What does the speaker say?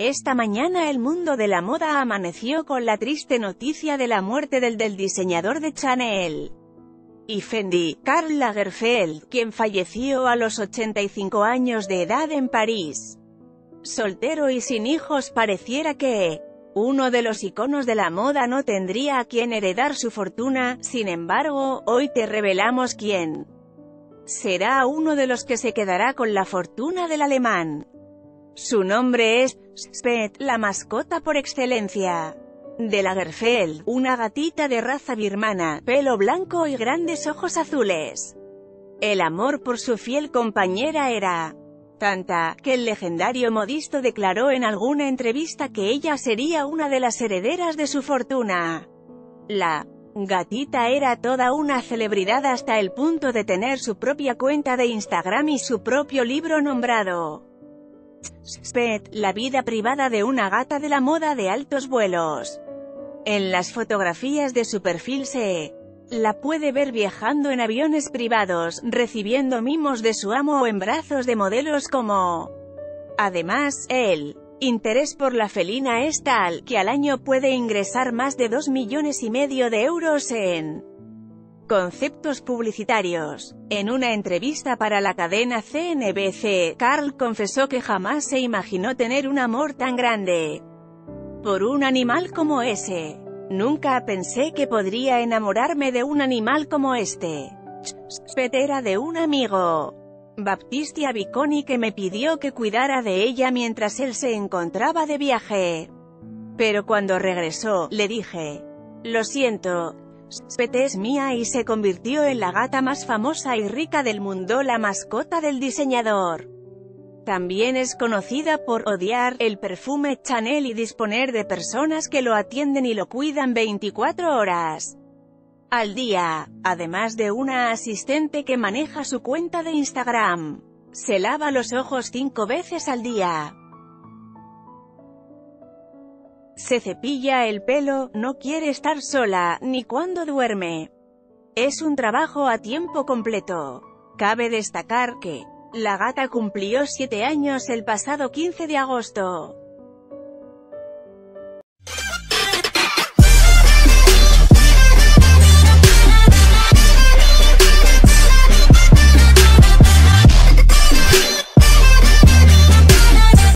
Esta mañana el mundo de la moda amaneció con la triste noticia de la muerte del diseñador de Chanel y Fendi, Karl Lagerfeld, quien falleció a los 85 años de edad en París. Soltero y sin hijos pareciera que uno de los iconos de la moda no tendría a quien heredar su fortuna, sin embargo, hoy te revelamos quién será uno de los que se quedará con la fortuna del alemán. Su nombre es Spet, la mascota por excelencia de Lagerfeld, una gatita de raza birmana, pelo blanco y grandes ojos azules. El amor por su fiel compañera era tanta, que el legendario modisto declaró en alguna entrevista que ella sería una de las herederas de su fortuna. La gatita era toda una celebridad hasta el punto de tener su propia cuenta de Instagram y su propio libro nombrado Spet, la vida privada de una gata de la moda de altos vuelos. En las fotografías de su perfil se la puede ver viajando en aviones privados, recibiendo mimos de su amo o en brazos de modelos como... Además, el interés por la felina es tal, que al año puede ingresar más de 2 millones y medio de euros en Conceptos publicitarios. En una entrevista para la cadena CNBC, Carl confesó que jamás se imaginó tener un amor tan grande por un animal como ese. Nunca pensé que podría enamorarme de un animal como este. Petera de un amigo. Baptistia Viconi que me pidió que cuidara de ella mientras él se encontraba de viaje. Pero cuando regresó, le dije, lo siento, Spete es mía y se convirtió en la gata más famosa y rica del mundo, la mascota del diseñador. También es conocida por odiar el perfume Chanel y disponer de personas que lo atienden y lo cuidan 24 horas al día, además de una asistente que maneja su cuenta de Instagram. Se lava los ojos cinco veces al día. Se cepilla el pelo, no quiere estar sola, ni cuando duerme. Es un trabajo a tiempo completo. Cabe destacar que, la gata cumplió siete años el pasado 15 de agosto.